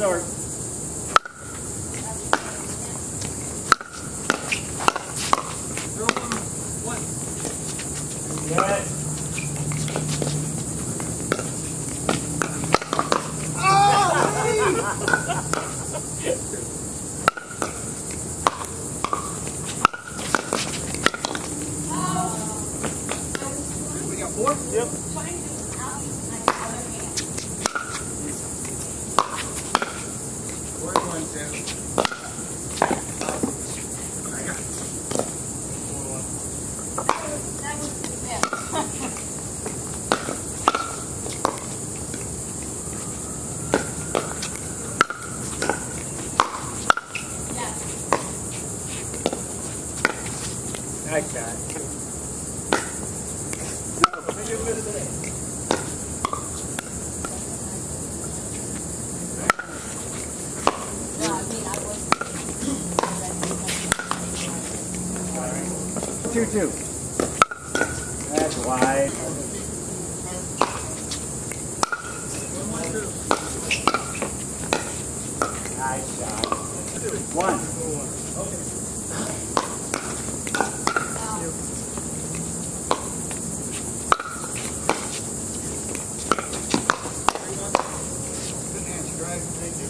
Oh start. Yes. We got four? Yep. One, Tim? No, maybe a bit of that. Two, two. That's wide. Nice shot. One. Good answer, Greg. Thank you.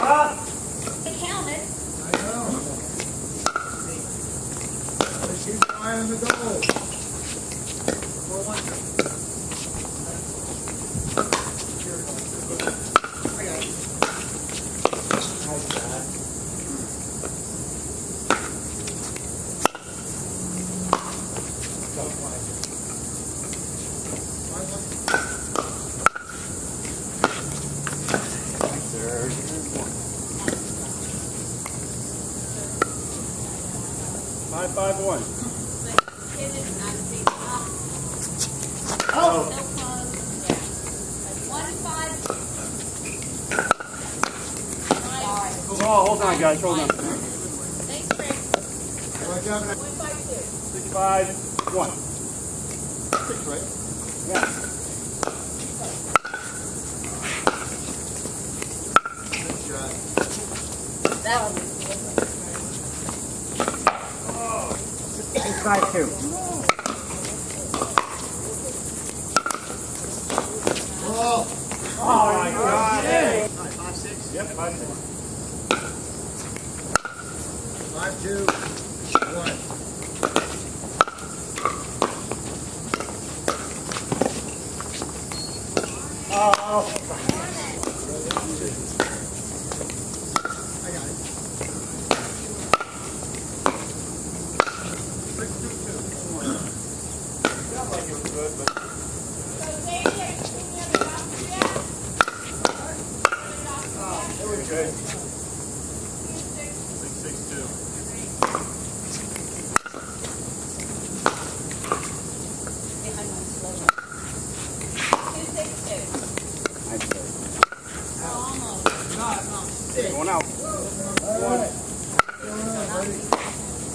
Ah! I know. On the goal. Four. Five, one. Five, five, one. Oh. Oh, hold on, guys, hold on. Thanks, Rick. Right down there. One. Six, five, one. Six, right? Yeah. Good shot. That one. Six, five, two. Oh. Oh, my God. Five, five, six. Yep, five, six. Five, two, one. Oh. I got it. Six, two, two. Sounded like it was good, but. Going out. One.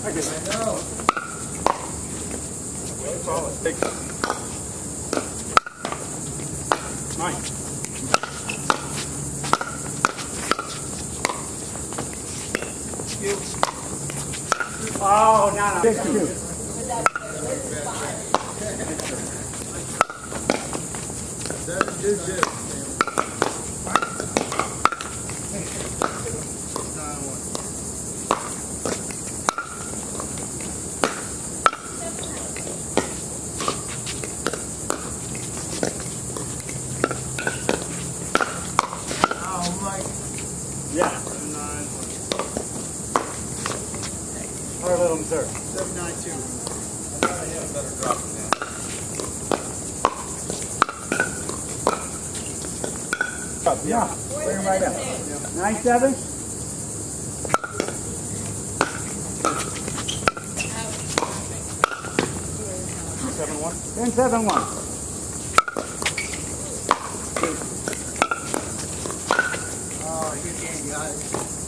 I get it. No. Solid. Six. Nine. Oh, no, no. Six, two. Seven, two, two. Or let them 792. I had a better drop yeah. Bring him right up. Nine seven. Seven one. 7-1 Oh, you can't, guys.